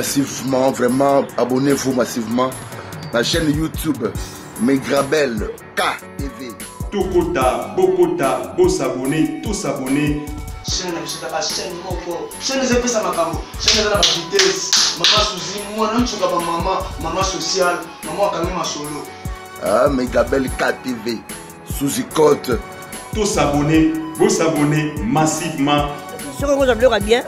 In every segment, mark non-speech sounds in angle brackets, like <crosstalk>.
massivement, vraiment, abonnez-vous massivement. La chaîne YouTube Megrabel KTV. Tokota, Bokota, beau s'abonner, tous s'abonner. Chaîne, chaîne, chaîne, moko. Chaîne, c'est ça ma. Chaîne, c'est la vitesse. Maman Suzy, moi, non, tu maman, maman sociale, maman a quand solo. Ah, Megrabel KTV. Suzy Côte. Tous s'abonner, beau s'abonner massivement. Si on vous bien,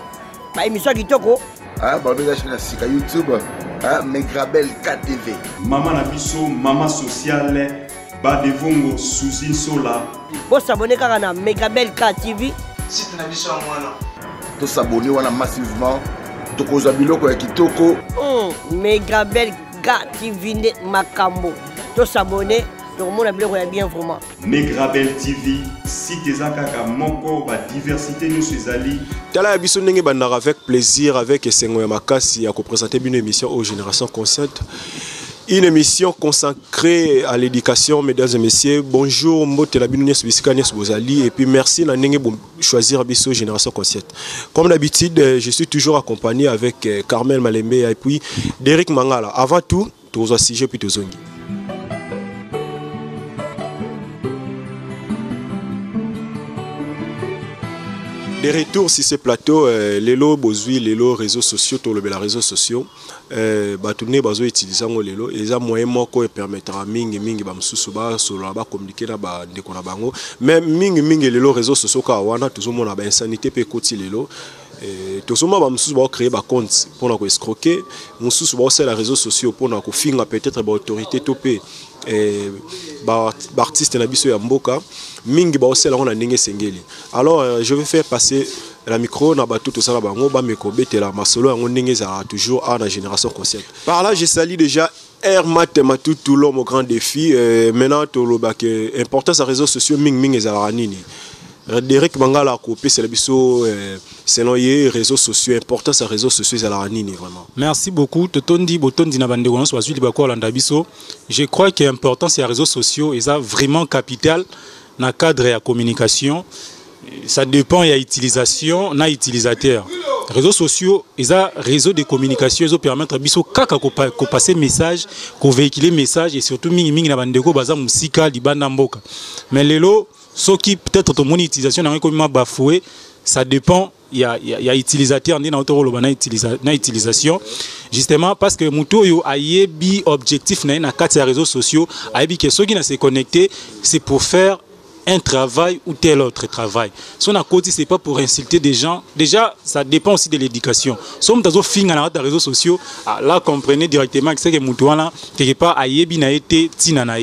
bah, émission qui toko. Balobi, la chaîne ya Sika YouTube. Ah, Megrabel KTV. mama na biso mama sociale badevongo suzi nsola bosabone kaka na megabel k tv site na biso ya mwana Tous abonnés, wana massivement. tokozwa biloko ya kitoko Mm, megabel k tv nde makambo tosabone tokomona biloko ya bien vraiment. Megrabel tv site eza kaka moko badiversité nyonso ezali tala ya biso ndenge ebandaka avec plaisir avec esengo ya makasi ya kopresente bino émission aux génération consciente une émission consacrée à l'éducation mesdames et messieurs. Bonjour mbotela bino nyonso bisika nyonso bozali. Et puis merci na ndenge choisir biso génération consciente. Comme d'habitude je suis toujours accompagné avec euh, carmel malembe et puis derek mangala. Avant tout tozwa sujet puis tozongi de retour sur ce plateau euh, lelo bozwi lelo réseaux sociaux tolobela réseaux sociaux. Euh, bato nde bazoutilize yango lelo. Eza moyen moko epermetaka mingimingi bamosusu basolola bakommunike na bandeko na bango. Mais mingimingi lelo réseaux sociaux kaka wana tozomona bainsanité mpe ekoti lelo. Eh, tozomona bamosusu baocreye bacompte mpona koescroke mosusu baosala réseaux sociaux mpona kofinga peut-être baautorité to mpe eh, ba- baartiste na biso ya mboka mingi baosala yango na ndenge esengeli. Alors euh, je vais faire passer la micro na bato tosala bango bameka obetela masolo yango ndenge ezalaka toujours a na génération consciente. Par là je sali déjà air mat matutu l'homme au grand défi. Euh, maintenant tolobaka importance ya réseaux sociaux mingimingi ezalaka nini euh, Derek Mangala a coupé, c'est le biso, euh, selon les réseaux sociaux, important sa réseaux sociaux, c'est la nini vraiment. Merci beaucoup. Totondi, Botondi, Nabandegonos, Wazuli, Bako, Landabiso. Je crois que l'importance des réseaux sociaux est vraiment capitale dans le cadre de la communication. Ça dépend de l'utilisation, na utilisateur. Les réseaux sociaux, ils ont réseaux de communication, ils ont permettre biso kaka ko passer message, ko véhiculer message et surtout mingi mingi na bandeko baza musika libanda mboka. Mais lelo soki peut-être tomoni utilisation nango ekomi bafoue ça dépend ya, ya, ya utilisateur nde nauta koloba na, utilisa, na utilisation justement parce que motu oyo ayebi objectif na na ya réseaux sociaux ayebi ke soki na se connecter c'est pour faire un travail ou tel autre travail. Son côté, c'est pas pour insulter des gens. Déjà, ça dépend aussi de l'éducation. Si on a fait dans les réseaux sociaux, ah, là, comprenez directement que c'est que Moutouana, quelque part, ayebi na été tina na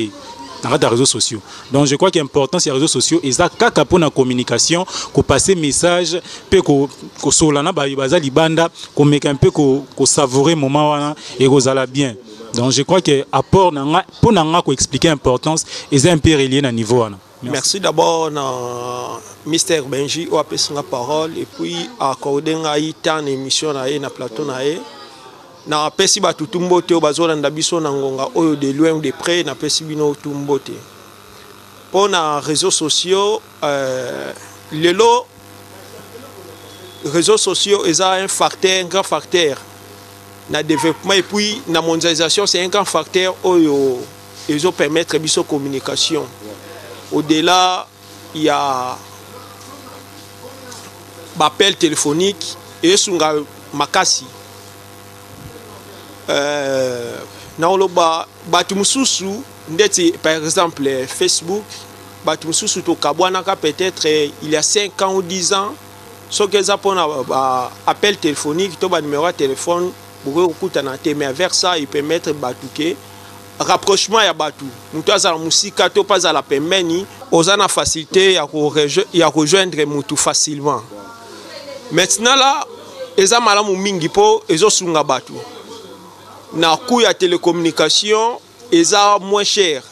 dans les réseaux sociaux. Donc je crois qu'il est important ces réseaux sociaux et ça kaka pour la communication, ko passer message, pe ko ko solana ba baza libanda, ko make un peu ko savourer moment wana et ko zala bien. Donc je crois que apport pour nanga ko expliquer l'importance et un peu relié na niveau wana. Merci, d'abord na Mr Benji oyo apesi nga parole et puis accordé ngai temps na émission na plateau na napesi bato tu mbote oyo bazolanda biso na ngonga oyo de loin ou de près napesi bino tu mbote mpo na réseaux sociaux euh, lelo réseaux sociaux eza un facteur un grand facteur. Na développement et puis na mondialisation c'est un grand facteur oyo ezopermettre biso communication. Au-delà il y a bappel téléphonique esunga makasi naoloba bato mosusu ndeti par exemple facebook bato mosusu tokabwanaka peut-être il y a 5 ans ou 10 ans soki eza mpona appel téléphonique to banuméro ya téléphone bokoki kokutana te mais vers ça il permettre bato ke rapprochement ya bato. Moto azala mosika to mpe azala pembeni oza na facilité ya korejoindre motu facilement. Maintenant là eza malamu mingi mpo ezosunga bato na coût ya télécommunication eza moins cher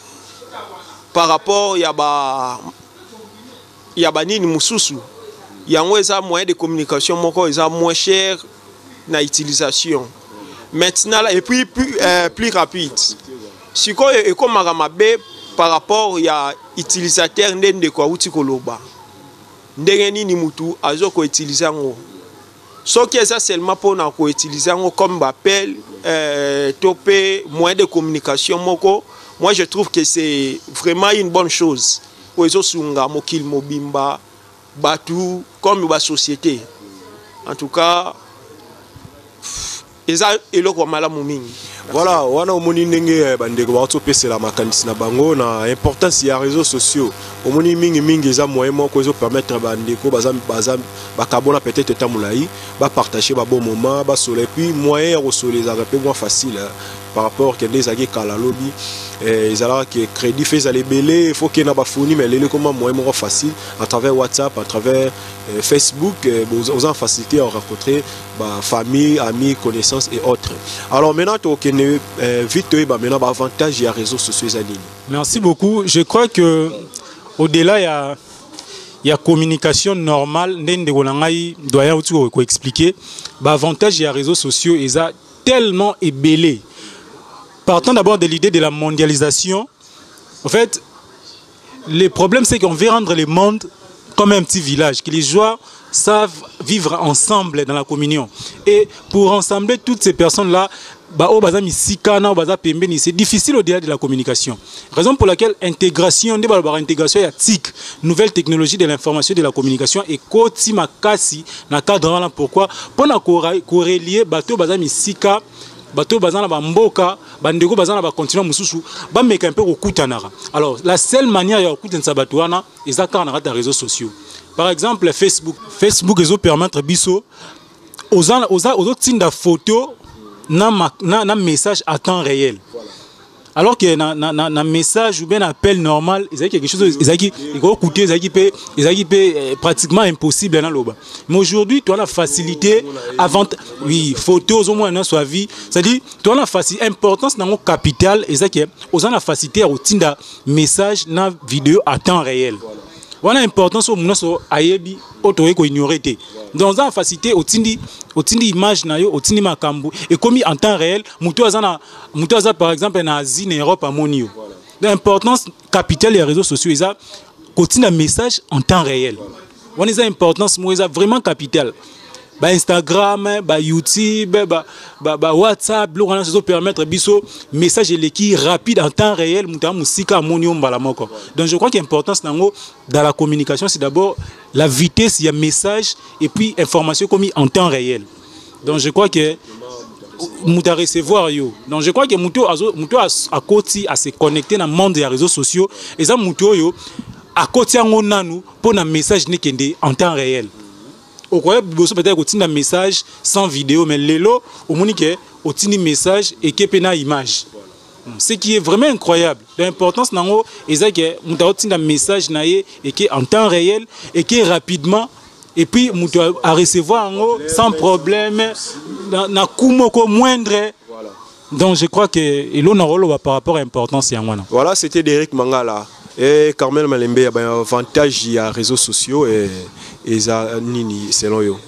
par rapport ya ba ya banini mosusu. Yango eza moyen de communication moko eza moins cher na utilisation. Maintenant là, et puis plus, euh, plus rapide. Sikoyo ekomaka mabe par rapport ya utilisateur nde ndeko awuti koloba. Ndenge nini mutu azo koutilize yango. Soki eza seulement mpona koutilize yango comme bappel euh, to mpe moyen de communication moko moi je trouve que c'est vraiment une bonne chose. Oyo ezosunga mokili mobimba bato comme basociété en tout cas eza eloko ya malamu mingi. Voilà wana omoni ndenge eh, bandeko bauti opesela makanisi na bango na importance ya réseaux sociaux omoni mingimingi eza moyen moko ezopermettre bandeko bakabona peut-être eta molai bapartage babon moment basola epuis moyen ya kosola ezalaka mpe mwa facile hein, par rapport kende ezalaki kala lobi. Eh, ezalaka crédit fe ezala ebele faut ke na bafoni mais lelo ekoma moyen moko facile à travers whatsapp à travers eh, facebook eh, oza en facilité à rencontrer bafamille amis connaissances et autres. Alors maintenant tokende vite toyeba maintenant baavantage ya réseaux sociaux eza nini? Merci beaucoup. Je crois que au-delà il y a communication normale. Ndenge ndeko na ngai doyen outi ko ko expliquer ba avantage ya réseaux sociaux eza tellement ebélé partant d'abord de l'idée de la mondialisation en fait le problème c'est qu'on veut rendre le monde comme un petit village que les joueurs savent vivre ensemble dans la communion. Et pour ensembler toutes ces personnes c'est difficile au-delà de la communication. Raison pour laquelle intégration intégration tic nouvelle technologie de l'information et de la communication ekoti makasi na cadre pourquoi? Mpona korelie bato oyo baza misika bato baza na bamboka bandeko baza na bacontinent mosusu bameka mpe kokutanaka. Alors la seule manière ya kokutanisa bato wana eza kaka na kati ya réseaux sociaux. Par exemple facebook. Facebook ezopermettre biso ozotinda photo na message à temps réel. Alors que na, na, na, na message ou bien appel normal ezalaki quelque chose ezalaki ekokute ezalaki mpe ezalaki mpe pratiquement impossible na loba. Mais aujourd'hui toa na facilité avant oui photo ozomona nyonso ya vie c'est-à-dire toa na facilité importance nango capital eza ke oza na facilité ya kotinda message na vidéo à temps réel wana importance oyo moto nyonso ayebi oyo tokoki koignore te. Donc oza na facilité otindi otindi image na yo otindi makambo ekomi en temps réel moto aza na moto aza par exemple na asie na europe amoni yo. Donc importance capitale ya réseaux sociaux eza kotinda message en temps réel. Wana eza importance moko eza vraiment capitale bainstagram bayoutube bawhatsapp biloko wana ezopermettre biso message eleki rapide en temps réel moto ya mosika amoni yo mbala moko donc je crois que importance nango dans la communication c'est d'abord la vitesse ya message et puis information ekomi en temps réel. Donc je crois que moto arecevoir yo. Donc je crois que moto moto akoti ase connecte na monde ya réseaux sociaux. Eza moto oyo akoti yango nanu mpo na message nekende en temps réel okoya liboso peut-être kotinda message sans vidéo mais lelo omoni ke otindi message eke mpe na image. Ce qui est vraiment incroyable. L'importance nango eza ke moto aotinda message na ye eke en temps réel eke rapidement et puis moto a- arecevoir yango sans problème na, coût moko moindre. Donc je crois que elo na koloba par rapport à importance yango wana. Voilà, c'était Derek Mangala. Et Carmel Malembe, il y a un avantage, il y a réseaux sociaux et, et ça, nini, selon yo.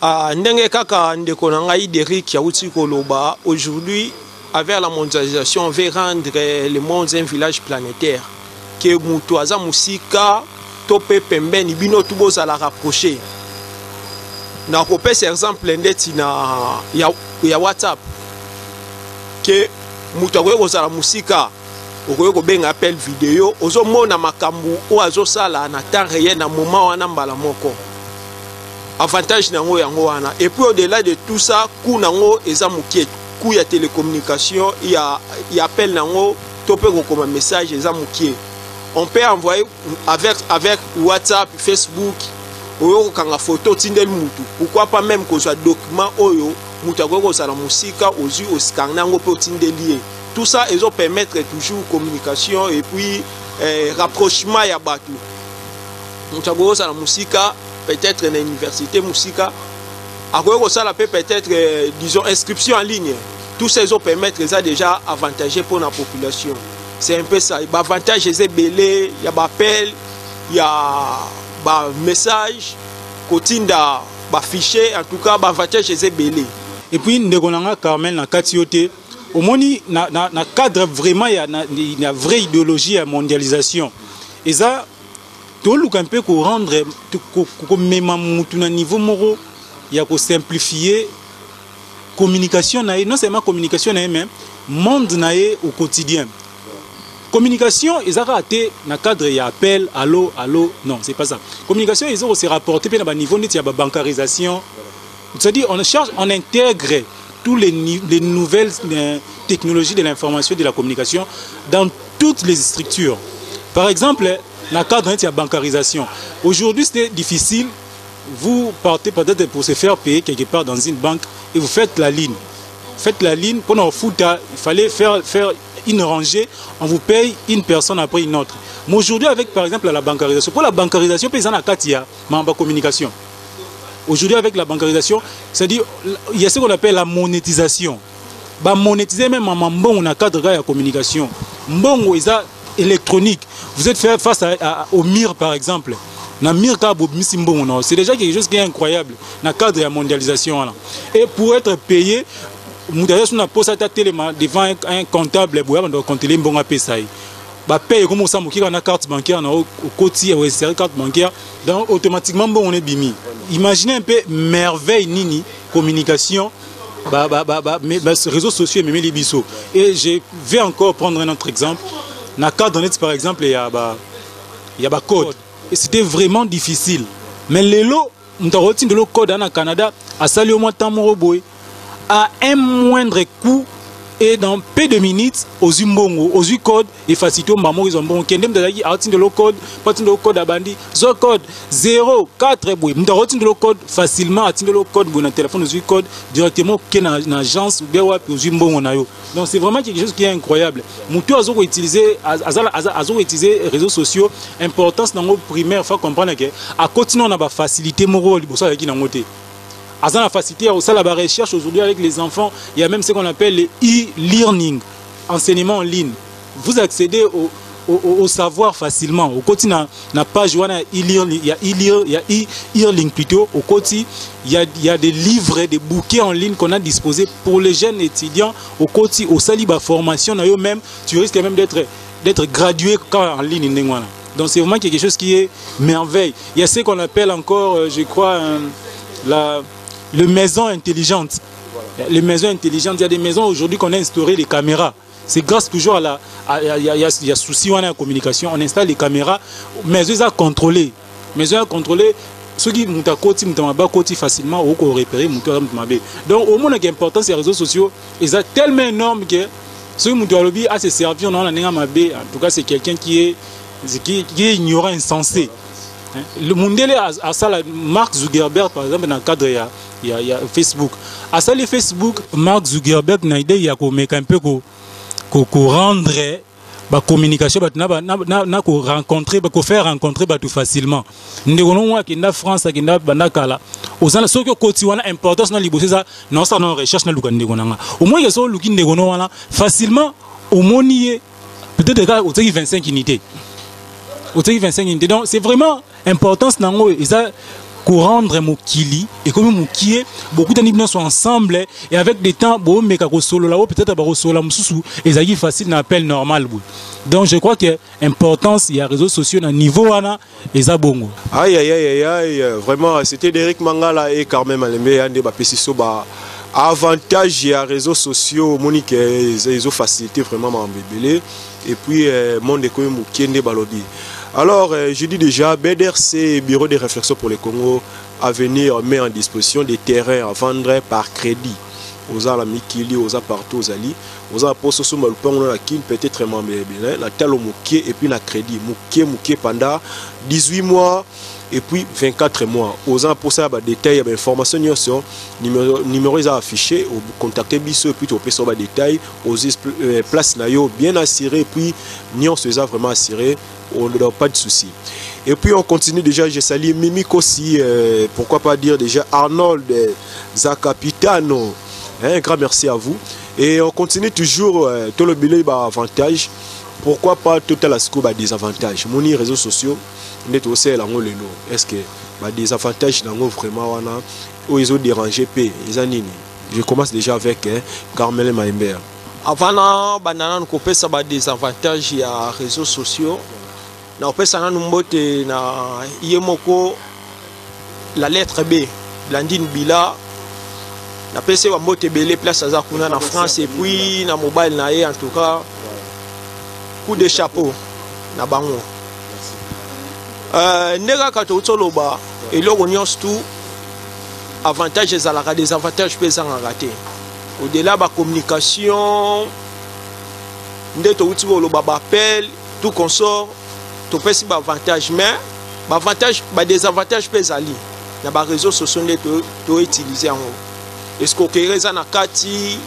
Ah, ndenge kaka ndeko na ngai Derrick yauti koloba aujourd'hui avec la mondialisation on veut rendre le monde un village planétaire. Ke moto aza mosika to mpe pembeni bino tu bozala rapproché. Nakopesa exemple ndeti na ya, ya whatsapp. Ke moto akoki kozala mosika okoki kobenga appel video ozomona makambo oyo azosala na temps réel na moment wana mbala moko. Avantage nango yango wana. Et puis au-delà de tout ça coût nango eza mokie. Coût ya télécommunication ya, ya appel nango to mpe kokoma message eza mokie. On peut envoyer avec, avec whatsapp facebook oyo kokanga photo otindeli mutu. Pourquoi pas même kozwa document oyo mutu akoki kozala mosika ozwi osikanga nango mpe otindeli ye tout ça ezopermettre toujours communication et puis eh, rapprochement ya bato. Moto akoki kozala mosika peut-être na université mosika akoki kosala mpe peut-être euh, disons inscription en ligne. Tout ça ezopermettre eza déjà avantagé mpo na population. C'est un peu ça. Baavantage eza ebele ya bappel ya bamessage kotinda bafichier en tout cas baavantage eza ebele et puis ndeko na nga carmel na kati yo te omoni na, na, na cadre vraiment ya, na, na vraie idéologie ya mondialisation. Eza toluka mpe korendre komema mutu na niveau moko ya communication non seulement communication na ye mais monde au quotidien. Communication eza kaka te na cadre ya appel allo allo non c'est pas ça. Communication eza kose rapporte mpe na baniveau neti ya babancarisation c'est-à-dire on cherche on intègre tous les, les nouvelles technologies de l'information et de la communication dans toutes les structures par exemple na cadre neti ya bancarisation aujourd'hui c'était difficile vous partez peut-être pour se faire payer quelque part dans une banque et vous faites la ligne. Faites la ligne, pendant le foot, il fallait faire, faire une rangée, on vous paye une personne après une autre. Mais aujourd'hui, avec par exemple la bancarisation, pour la bancarisation, il y a Katia, membre communication. Aujourd'hui, avec la bancarisation, c'est-à-dire, il y a ce qu'on appelle la monétisation. Bah, monétiser même en bon, on a cadre de la communication. Bon, électronique. Vous êtes fait face au MIR, par exemple. c'est déjà quelque chose qui est incroyable na cadre ya mondialisation wana et pour être payé posa ata telema devant un, comptable banda kocontele mbongo apesa ye bapaye ekomi osa moki kaka na carte bancaire na okoti oeseri carte bancaire donc automatiquement mbongo no ebimi imaginez un peu merveille nini communication ba, ba, ba, ba, ba, réseaux sociaux ememeli biso et je vais encore prendre un autre exemple. Na cadre neti par exemple ya ya bacode et c'était vraiment difficile. Mais lelo moto akotindela code na canada asali au moins ntan moko boye à un moindre coût et dans peu de minutes ozwi mbongo ozwi code efacilité omba moko ezwa mbongo kende moto azalaki akotindela code mpo atindela code abandi zwa code 04 boye moto akotindela code facilement atindela code boye na téléphone ozwi directement na, na agence ou bien wapi ozwi mbongo na yo. Donc c'est vraiment quelque chose qui est incroyable. Motu azo azo réseaux sociaux importance nango primaire fa comprendre ke akoti nao na bafacilité moko liboso azalaki nango te aza na facilité ya kosala barecherche aujourd'hui avec les enfants il y a même ce qu'on appelle le e-learning enseignement en ligne. Vous accédez au, au, au, savoir facilement. Okoti na, na page wana ya e-learning plutôt. Okoti il y, a, il y a des livres des bouquets en ligne qu'on a disposés pour les jeunes étudiants. Okoti osali baformation na yo même tu risques même d'être gradué en ligne donc c'est vraiment quelque chose qui est merveille. Il y a ce qu'on appelle encore euh, je crois euh, la les maisons intelligentes. Les maisons intelligentes, il y a des maisons aujourd'hui qu'on a instauré les caméras. C'est grâce toujours à la. Il y a, y, a, y a souci on a la communication, on installe les caméras, mais ils ont contrôlé. Mais ils ont contrôlé. Ceux qui ont côté, côté facilement, ou qu'on repérer, Donc, au moins, l'importance des réseaux sociaux, ils sont tellement énorme que ceux qui ont à se servir, en tout cas, c'est quelqu'un qui est, qui, est ignorant, insensé. Le Mundele a ça, Mark Zuckerberg, par exemple, dans le cadre ya, ya facebook. Asali facebook mark zuckerberg na idée ya komeka mpe korendre bacommunication bato na korencontre kofaire rencontre bato facilement. Ndeko no akenda france akenda banda kala ozana soki okoti wana importance na liboso eza naosala na recherche naluka ndeko na nga ndeko no wana facilement omoni ye peut-être kaka oteki 25 unité oteki 25 unité donc c'est vraiment importance nango eza korendre mokili ekomi mokie bokutani bino nyonso ensemble et avec des temps bomeka kosolola o peut-être facile na appel normal donc je crois que importance ya réseaux sociaux niveau wana eza bongo aïe aïe aïe aïe vraiment c'était Derek Mangala et Carmen Malembe yande bapesi so ba avantage ya réseaux sociaux omoni ke ezofacilité vraiment mambo ebele et puis euh, monde nde Alors, euh, je dis déjà, BDRC, Bureau de réflexion pour le Congo, à venir met en disposition des terrains à vendre par crédit. Aux ala mikili, aux partout, aux ali, aux ala poso suma le pont la kin peut-être même bien, la talo mouké et puis la crédit, mouké mouké pendant 18 mois et puis 24 mois. Aux ala pour ça, bah, détails, bah, information sur numéro est affiché, contacter biso et puis tu peux sur détails, aux places nayo bien assuré et puis nion se vraiment assuré on n'a pas de souci. Et puis on continue déjà, je salue Mimi aussi, euh, pourquoi pas dire déjà Arnold euh, Zacapitano. Un grand merci à vous. Et on continue toujours, euh, tout le billet bah, avantage. Pourquoi pas tout à la scoop bah, des avantages Mon réseaux sociaux, on est aussi là Est-ce que bah, des avantages dans vraiment wana ils ont dérangé. Je commence déjà avec hein, Carmel Maimber. avant na banda nanu kopesa badesavantage ya réseaux sociaux na mbote na la lettre b blandine bila napesi ye bambote ebele place aza kuna na france epuis na mobile na ye en tout cas. Coup de chapeau na bango. Euh, nde kaka touti oloba eloko nyonso tu avantage ezalaka des avantages mpe ezangaka te. Au-delà bacommunication nde touti koloba baappel tout consort topesi baavantage mais baavantage badesavantage mpe ezali. Na baréseau sociaux nde toutilize yango escroquerie eza na kati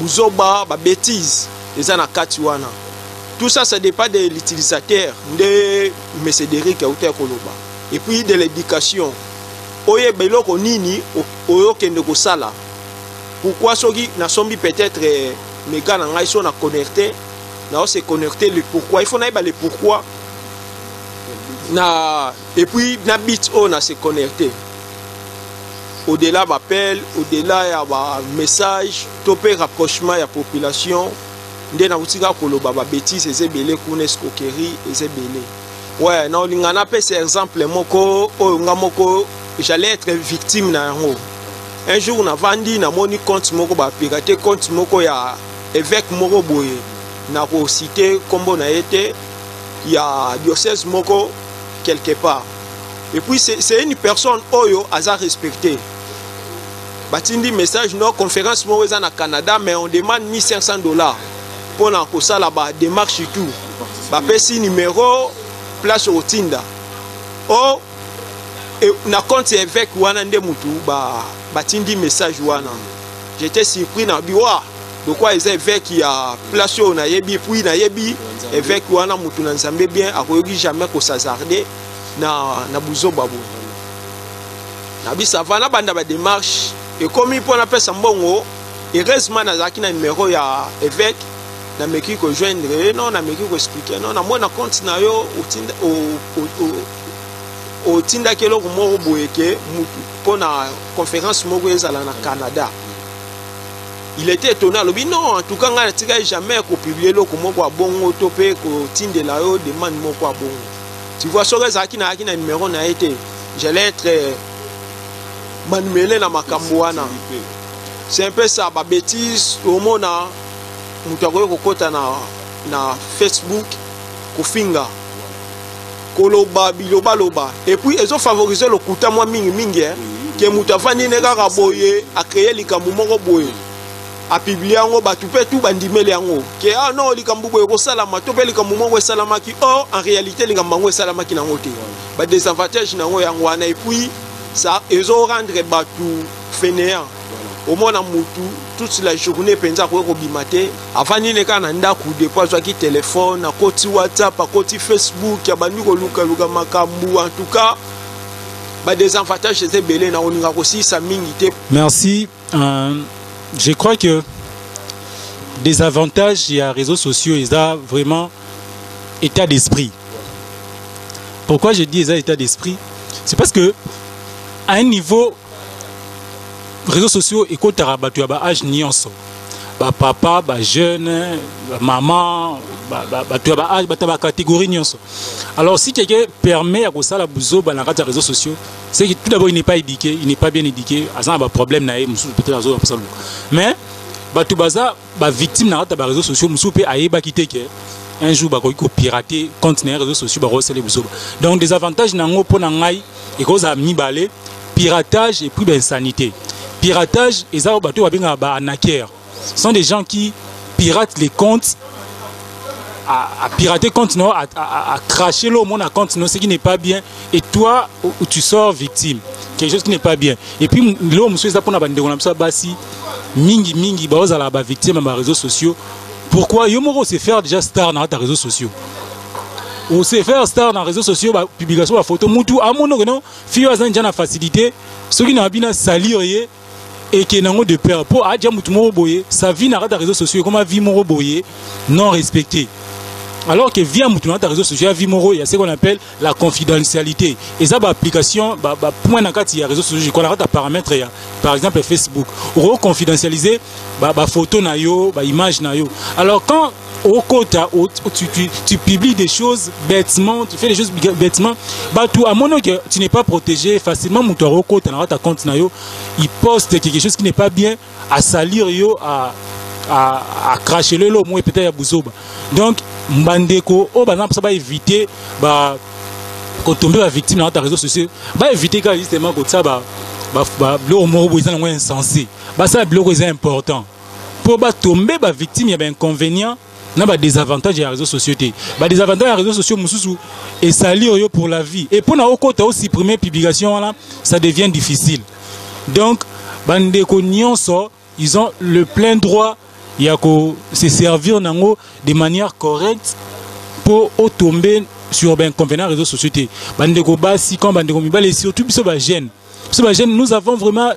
buzoba babétise eza na kati wana. Tout ça ça dépend de l'utilisateur nde mesederic auta ya koloba. Et puis de l'éducation. Oyeba eloko nini oyokende kosala? Pourquoi soki nasombi peut-être mega na ngai so na connecte naose connecte le pourquoi? Il faut nayeba le pourquoi. Na et puis na bit oyo na se connecte au-delà bappel au-delà ya bamessage to mpe rapprochement ya population nde nauti kaka koloba babétise eza ebele kuna escroquerie eza ebele. Ouais na olinga napesa exemple moko oyo nga moko j'allais être victime na yango. Un jour navandi namoni compte moko bapirate compte moko ya évêque moko boye. Nakosite nkombo na ye te ya diocèse moko quelque part et puis c'est une personne oyo aza respecté. Batindi message no conférence moko eza na canada mais on demande 1500 dollars mpona kosala badémarche tout. Bapesi numéro place otinda. O e, na compte évêque wana nde mutu batindi ba message wana. J'étais surpris na bi wa lokwa eza évêque ya place oyo nayebi puis nayebi évêque wana mutu na nzambe bien akoyoki jamais kosazarde na, na buzoba boye. Na biso avant nabanda badémarche ekomi mpo napesa mbongo heureusement nazalaki na numero ya évêque nameki kojoindre ye non nameki koexplike non namoi na compte na yo otindaki eloko moko boye ke mutu mpona conférence moko ezala na canada. Il était étonné alobi non en tout cas ngai natikali jamais kopiblie eloko moko ya bongo to mpe kotindela yo demande moko ya bongo tu vois soki ezalaki nayaki na numero na ye te j'allais être manumele na makambo wana c'est un peu ça babétise omona moto akoki kokɔta na, na facebook kofinga. Koloba bilobaloba epuis ezofavorize lokuta mwa mingimingi ke moto afandi ne kaka boye akreye likambo moko boye apiblie yango bato mpe tu bandimeli yango. Ke ah non likambo boye ekosalama to mpe likambo moko esalamaki. Or en réalité likambo yango esalamaki nango te. Badesavantage nango yango wana epuis ezorendre bato fainéant. Omona mutu toute la journée mpenza akoki kobima te. Afandi ne kaka na ndako depuis azwaki telefone akoti whatsapp akoti facebook abandi kolukaluka makambo en tout cas badesavantage eza ebele na kolinga kosilisa mingi te. Merci euh, je crois que des avantages ya réseaux sociaux eza vraiment état d'esprit. Pourquoi je dis eza état d'esprit? C'est parce que à un niveau réseaux sociaux ekotaka bato ya baage nyonso bapapa bajeune bamama alors si quelqu'un permet ya kosala buzoba na kati ya réseaux sociaux c'est que tout d'abord il n'est pas éduqué il n'est pas bien éduqué aza na baproblème na ye mosusu peut-être azoapesa luka mais bato baza bavictime na kati ya baréseaux sociaux mosusu mpe ayebaki te un jour bakoki kopirate compte na ye réseaux sociaux bakosala buzoba donc des avantages na yango mpo na ngai ekozala mibale piratage et puis d'insanité piratage eza oyo sont des gens qui piratent les comptes à, à pirater compte non à, à, à cracher le monde à non ce qui n'est pas bien. Et toi tu sors victime quelque chose qui n'est pas bien. Et puis lelo mosusu eza mpona bandeko na biso basi mingi mingi baozala bavictime ya baréseaux sociaux. Pourquoi yo moko ose faire déjà star kati ya réseaux sociaux? Ose faire star na réseaux sociaux bapublication bafoto mutu amonoko no fille oyo aza nja na facilité. Soki na bina salir ye eke nango de peur. Mpo adya mutu moko boye sa vie na kati ya réseaux sociaux ekoma vie moko boye non respecté alors que via ya réseaux sociaux ya vie moko ya ce qu'on appelle la confidentialité. Eza baapplication bapoint na kati ya réseaux sociaux jikola kati ya paramètre ya par exemple facebook. Oko confidentialiser bafoto na yo baimage na yo. Alors quand okota tu, tu, tu publies des choses bêtement tu fais des choses bêtement bato amoni que tu n'es pas protégé facilement akokota na kati ya compte na yo il poste quelque chose qui n'est pas bien à salir yo à à, à cracher le lot moi peut-être ya buzoba donc mbandeko oyo baza mposa baévite ba kotombe bavictime na kati ya réseaux sociaux baévite kaka justement kotia biloko moko boye eza nango insensé. Basala biloko eza important. Mpo batombe bavictime ya bainconvénient na badésavantage ya réseaux sociaux te badésavantage ya réseaux sociaux mosusu esali oyo pour la vie. Et mpo na okota osupprime publication wana ça devient difficile. Donc bandeko nyonso ils ont le plein droit ya se servir nango de manière correcte mpo otombe sur bainconvénient réseaux sociaux te bandeko basi comme bandeko mibale surtout biso bagene biso bagene nous avons vraiment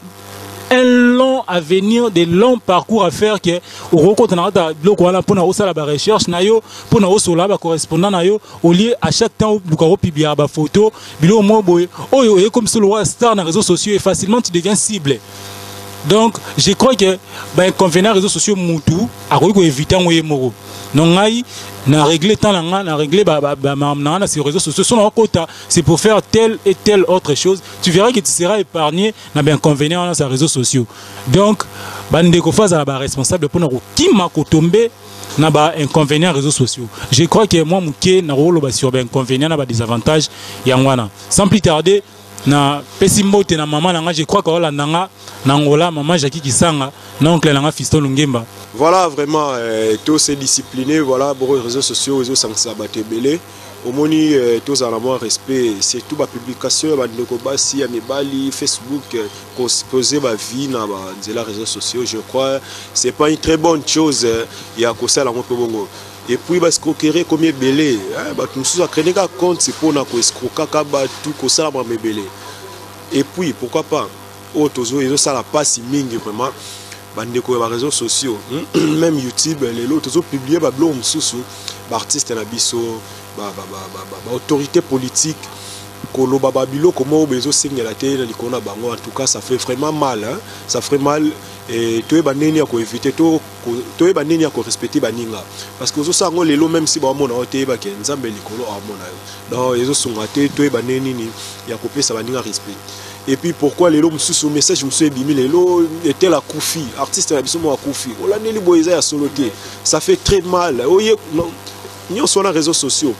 un long avenir de long parcours à faire ke okokota na kati ya biloko wana mpona osala barecherche na yo mpona osola bacorrespondant na yo olie à chaque temps oluka kopubliaka bafoto biloko moko boye oyo oyekomisa lokwa star na réseaux sociaux et facilement tu deviens cible donc je crois que bainconvénient réseaux sociaux mutu akoki koévite yango ye moko donc ngai na réglé temps na nga na réglé bamakambo na nga na sur réseaux sociaux. So nakokota c'est pour faire telle et telle autre chose. Tu verras que tu seras épargné na bainconvénient wana sur réseaux sociaux. Donc bandeko fo azala baresponsable mpona kokima kotombe na bainconvénient réseaux sociaux? Je crois que moi moke nakoloba sur bainconvénient na badésavantage yango wana sans plus tarder na pesi mbote na mama na nga je crois kaolanda nga na ngola mama jaki kisanga na oncle na nga fiston lungemba. Voilà vraiment euh, tous ces disciplinés voilà boro réseaux sociaux ezosangisa bato ebele omoni euh, tozala mwa respect. Surtout bapublication ya bandeko basi ya mibali facebook kospose bavie na banzela réseaux sociaux je crois. C'est pas une très bonne chose ya kosala yango mpe bongo et puis baescroquerie ekomi ebele bato mosusu akrene kaka compte mpona koescrokaka bato kosala mama ebele et puis pourquoi pas? Oyo tozo ezosala mpasi mingi vraiment. Bandeko ya baréseaux sociaux. <clears throat> Même youtube lelo tozopublie babiloko mosusu baartiste na biso baautorité politique. Koloba babiloko moko boye ezosengela te na likolo na bango en tout cas ça fait vraiment mal hein? ça fait mal toyeba ndeni ya koevite toyeba korespecte baninga parce que ozosala yango lelo même si baomona yo te yebake nzambe likolo aomona yo. Donc ezosunga te toyeba nde nini ya baninga respect. Et puis pourquoi lelo mosusu message mosusu ebimi lelo etel akufi artiste na biso moko akufi olandeli boye eza ya solo te. Ça fait très mal. Oye nyonso wana réseaux sociaux.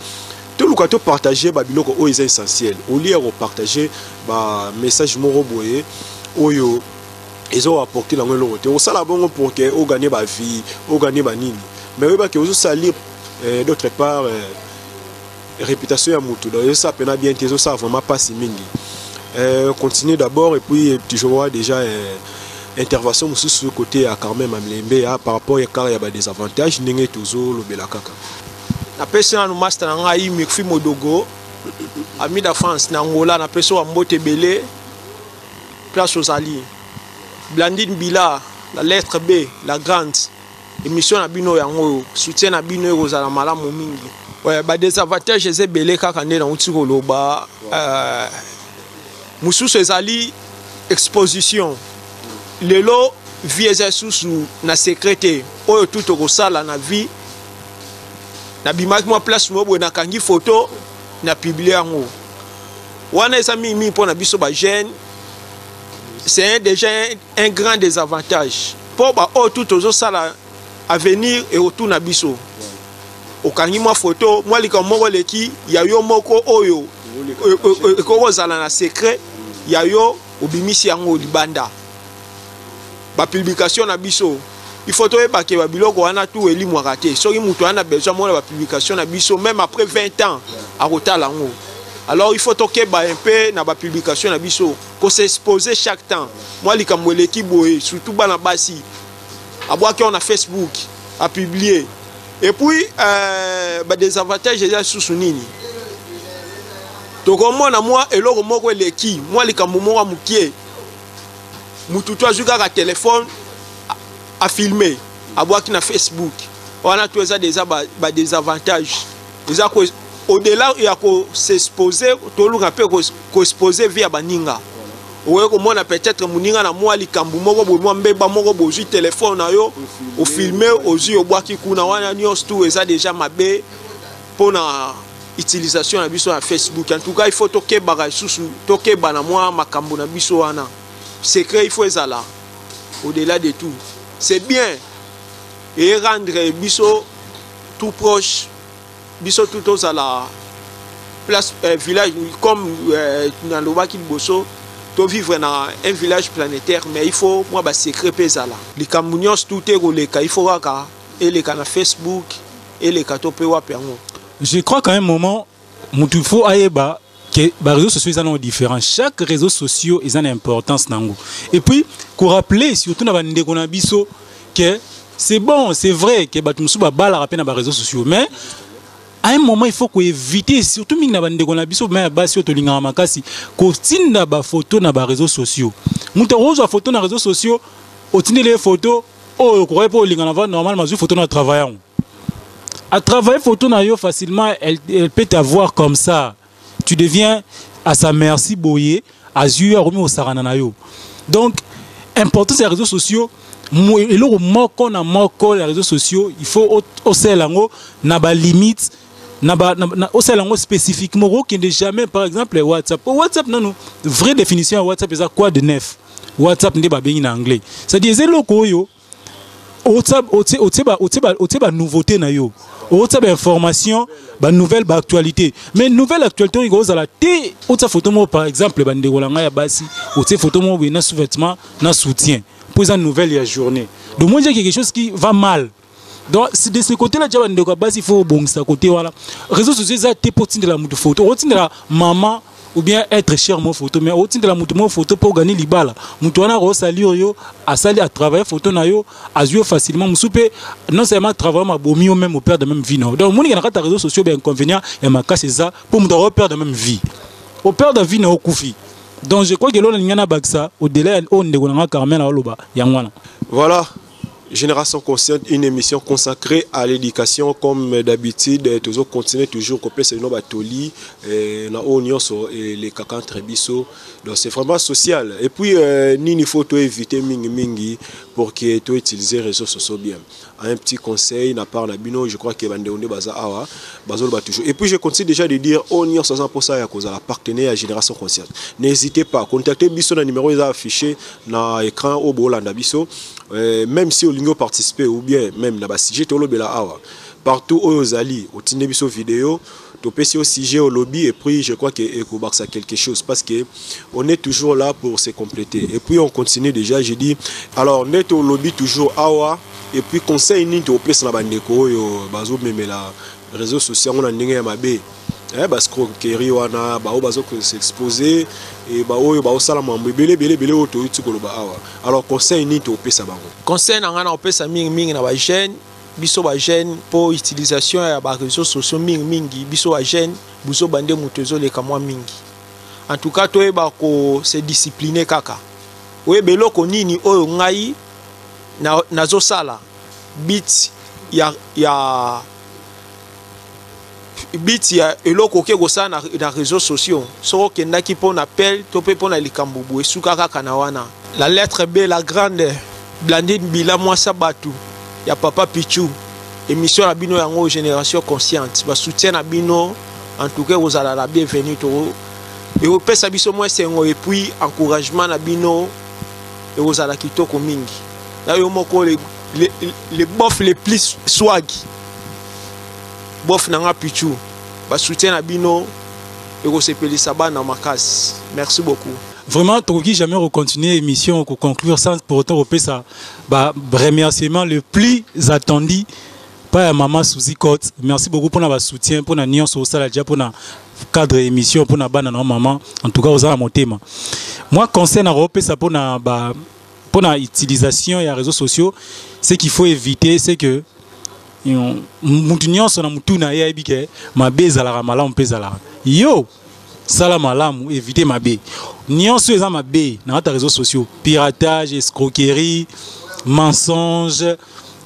Toluka topartage babiloko oyo eza essentiel. Olie ya kopartage bamessage moko boye oyo ezoapporte nango eloko te osala bongo pour ke oganye bavie oganye banini mais oyebaki ozosalir d'autre part réputation ya motu donc ezosala mpena bien te ezosala vraiment mpasi mingi. Euh, continue d'abord et puis tu vois déjà euh, intervention mosusu côté ya carmen mamlembe par rapport kaka ya badesavantage ndenge tozolobela kaka napesi nanu master na ngai mikfi modogo. Ami da france na ngola napesi wa mbote ebele place ozali blandine bila la lettre b la grande. Émission na bino yango oyo soutien na bino ekozala malamu mingi. Badesavantage eza ebele kaka nde nauti koloba. Euh, mosusu ezali exposition. Lelo vie eza susu na secret te oyo tu tokosala na vie. Nabimaki mwa place moko boye nakangi foto na publie yango. Wana eza mingimingi mpo na biso bajeune c'est déjà un, un grand désavantage. Mpo baoyo tu tozosala avenir erotour na biso. Okangi mwa foto mwa likambo moko eleki ya yo moko oyo ekoki kozala na secret ya yo obimisi yango libanda. Bapublication na biso. Ifo toyebake babiloko wana tu elimwaka te soki moto wana besoin mona bapublication na biso même après 20 ans akotala yango alors il faut tokeba mpe na bapublication na biso kosexpose chaque temps. Mwa likambo eleki boye surtout bana basi. Abwaki ayo na facebook apiblie et puis euh, badesavantage eza lisusu nini tokomona mwa eloko moko eleki mwa likambo moko ya mokie mutu to azwi kaka telefone afilme abwaki na facebook. Wana to eza deja badesavantage eza ko- au-delà ya kosexpose toluka mpe koexpose vi ya baninga. Okoki komona peut-être moninga na mwa likambo moko boye mwa mbeba moko boye ozwi telefone na yo ofilme ozwi obwaki kuna. Wana nyonso tu eza deja mabe mpona utilisation na biso ya facebook. En tout cas il faut tokebaka lisusu tokeba na mwa makambo na biso wana. Secret il faut ezala au-delà de tout. C'est bien et rendre biso tout proche biso tout tozala place euh, village comme euh, nalobaki liboso tovivre na un village planétaire mais il faut mwa basecret mpe ezala. Likambo nyonso tu te koleka il faut kaka eleka na facebook eleka to mpe wapi yango. Je crois qu'à un moment mutu faut ayeba que les réseaux sociaux ils ont différents chaque réseau ils ont une importance nango. Et puis qu'on rappeler surtout na bandeko na biso que c'est bon c'est vrai que bato mosusu babalaka mpe na baréseaux sociaux mais à un moment il faut koéviter surtout mingi na bandeko na biso me basi oyo tolingaka makasi kotinda bafoto na baréseaux sociaux. Moto akozwa foto na réseaux sociaux otindeli ye foto oyo okokai mpe olinga na va normal mazwi foto na travail yango à travailler photo na yo facilement elle, elle peut t'avoir comme ça. Tu deviens à sa merci boye azwi akomi kosakana na yo. Donc importance ya réseaux sociaux eloko moko na moko ya réseaux sociaux il faut osala yango na balimite na ba, na, osala spécifiquement okokende jamais par exemple whatsapp. Whatsapp nano vraie définition whatsapp eza quoi de neuf? Whatsapp nde babengi na anglais. C'est-à-dire eza eloko oyo otie banouveauté na yo. Otia bainformation banouvelle baactualité mais nouvelle actualité oyo ozala te otia photo moko par exemple bandeko na ngai ya basi. Otie photo moko boye sous-vêtement soutien. Mpo eza nouvelle journée. Donc moi je quelque chose qui va mal donc de ce côté là bandeko ya basi faut obongisa côté wana réseau sociaux eza te mpo otindela motu photo. Otindela mama ou bien être cher mo photo. Mais otindela motu mo photo mpo ogani libala. Motu wana akosali oyo asali atravaille photo na yo azwi yo facilement. Mosusu mpe non seulement travaille mabomi yo même operde même vie na yo donc omonike na kati ya réseau sociaux bainconvénient ya makasi eza mpo moto akoperde même vie. Operde vie na yo okufi donc je crois que eloko nalingi nabakisa au-delà ya oyo ndeko na carmen aoloba yango wana Voilà, Génération Consciente, une émission consacrée à l'éducation. Comme d'habitude, toujours continuer toujours c'est nos batoli, na onyoso et les entre biso. Donc c'est vraiment social. Et puis euh, nini faut éviter mingi mingi pour que tu utilises les réseaux sociaux bien. Un petit conseil n'a pas na bino, je crois que bande onde baza awa, bazol ba toujours. Et puis je continue déjà de dire onyoso 100% ya cause la partenaire à Génération Consciente. N'hésitez pas, contactez biso na numéro est affiché na écran au bolanda biso. Euh, même si olingo participer ou bien même na tolobela awa partout oyo ozali otinde biso vidéo topesi sujet au lobby et puis je crois que ekobakisa quelque chose parce que on est toujours là pour se compléter. Et puis on continue déjà je dis alors nde au lobby toujours awa et puis conseil nini topesa na bandeko oyo bazomemela réseau social yango na ndenge ya mabe. Eh, bascroquerie wana bao bazosexpose baoyo baosala mambo ebele ebele ebele oyo toyuti koloba awa alors conseil nini topesa bango. Conseil na ngai na kopesa mingimingi na bajeune biso bajeune mpo utilisation ya bareseau sociaux mingimingi biso bajeune biso bande moto ezoleka mwa mingi. En tout cas toyeba kose discipline kaka. Oyeba eloko nini oyo ngai na- nazosala bit ya, ya bit ya eloko oke kosala na, na réseau sociaux. Soki okendaki mpo na pele to mpe mpo na likambo boye esuka kaka na wana. La lettre b la grande blandine bila mwasa bato ya papa pichu émission na bino yango génération consciente. Basoutien na bino en tout cas kozala na bienvenu ekopesa biso mwa esengo epuis encouragement na bino ekozala kitoko mingi na yo moko le, le, le bof le plus swagi bof na nga pichu basoutien na bino ekosepelisa bana makasi merci beaucoup Vraiment, Toki jamais recontinuer l'émission, pour conclure sans pour autant repasser bah, remerciement le plus attendu par Maman Suzy Cote. Merci beaucoup pour le cadre émission, pour la banane maman. En tout cas, à mon thème. Moi, conseil la bah, pour la utilisation réseaux sociaux, ce qu'il faut éviter, c'est que nyonso na na mabe yo sala malamu évite mabe nyonso eza mabe na kati ya réseaux sociaux piratage escroquerie mensonge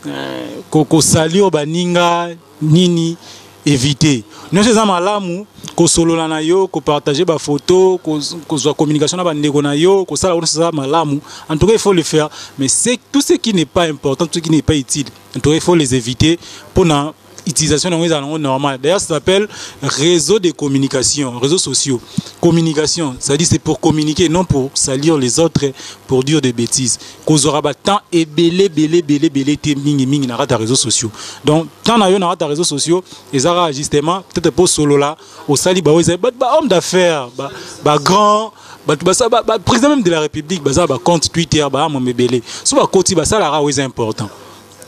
euh, ko- kosali oyo baninga nini évite nyonso eza malamu kosolola na yo kopartage bafoto kozwa communication na bandeko na yo kosala nyonso eza malamu en tout cas il faut le faire mais tout ce qui n'est pas important tout ce qui n'est pas utile en tout cas il faut les éviter mpona utilisation ezala nango normal d'ailleurs ça s'appelle réseau de communication réseaux sociaux. Communication c'est-à-dire c'est pour communiquer non pour salir les autres pour dire des bêtises. Kozwaka batemps ebele ebele ebele ebele te mingimingi na kati ya réseaux sociaux. Donc temps na kati ya réseaux sociaux eza kaka justement peut-être mpo solola osali baoyo ezali bato bahomme d'affaires ba- bagrand bato basa- ba- ba- président même de la république baza bacompte twitter baamama ebele so bakoti basalaka oyo eza important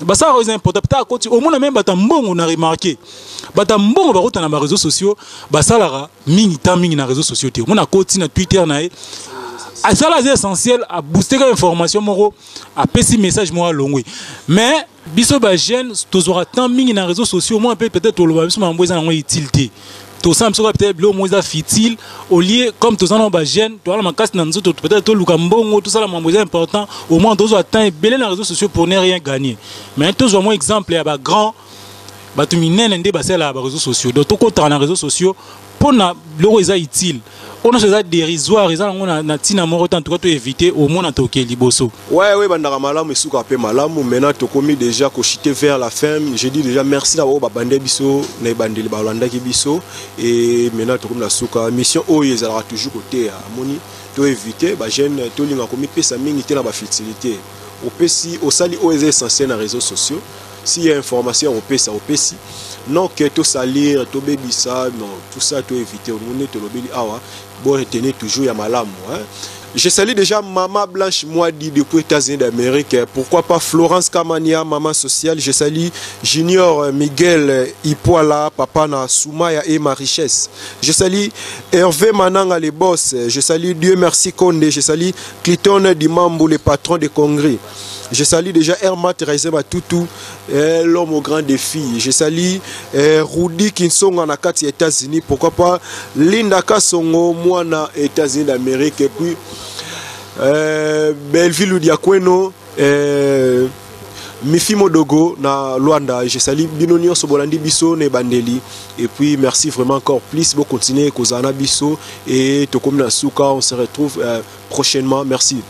basala oyo eza important peut akoti omona meme bato ya mbongo na remarke bato ya mbongo bakota na baréseaux sociaux basalaka mingi temps mingi na réseaux sociaux te. Omona akoti na twitter na ye asala aza essentiel abooste kaka information moko apesi message moko alongwe mais biso bajeune tozwaka temps mingi na réseaux sociaux moi mpe peut-être toloba biso mambo eza nango utile te tosala biso kaka peut-être biloko moko eza au lieu comme toza nano bajeune toala makasi na nzoto peut-être toluka mbongo tosala mambo eza important au moins tozwa temps ebele na réseaux sociaux pour ne rien gagner. Mais tozwa mwa exemple ya bagrand bato minene nde basalaka baréseaux sociaux. Donc tokotaka na réseaux sociaux mpona biloko eza utile oyo nyonso eza dérisoire eza nango na na ntina liboso. Ouais ouais bandaka malamu esukaka mpe malamu maintenant déjà vers la fin. Je dis déjà merci na bao babande biso na ebandeli balandaki biso. Et maintenant tokomi na suka. Mission oyo ezalaka toujours koteya amoni toévite bajeune tolinga komipesa mingi te na oyo eza essentiel na réseaux sociaux. Si ya information opesa opesi. Non ke tosalir tobebisa non tout ça bon toujours hein. Je salue déjà Maman Blanche Moadi depuis les États-Unis d'Amérique. Pourquoi pas Florence Kamania, maman sociale? Je salue Junior Miguel Ipoala, papa na Soumaya et ma richesse. Je salue Hervé Mananga, les boss. Je salue Dieu merci Konde. Je salue Cliton Dimambo, le patron de congrès. Je salue déjà Hermat Rezema Tutu, eh, l'homme au grand défi. Je salue eh, Rudy Kinsonga na kati ya États-Unis. Pourquoi pas Linda Kasongo, moi na États-Unis d'Amérique. Et puis euh, Belleville Diakweno, Mifi Modogo na Luanda. Je salue bino nyonso bolandi biso na ebandeli. Et puis merci vraiment encore plus. Bon continuer kozana biso et tokomi na suka. On se retrouve prochainement. Merci.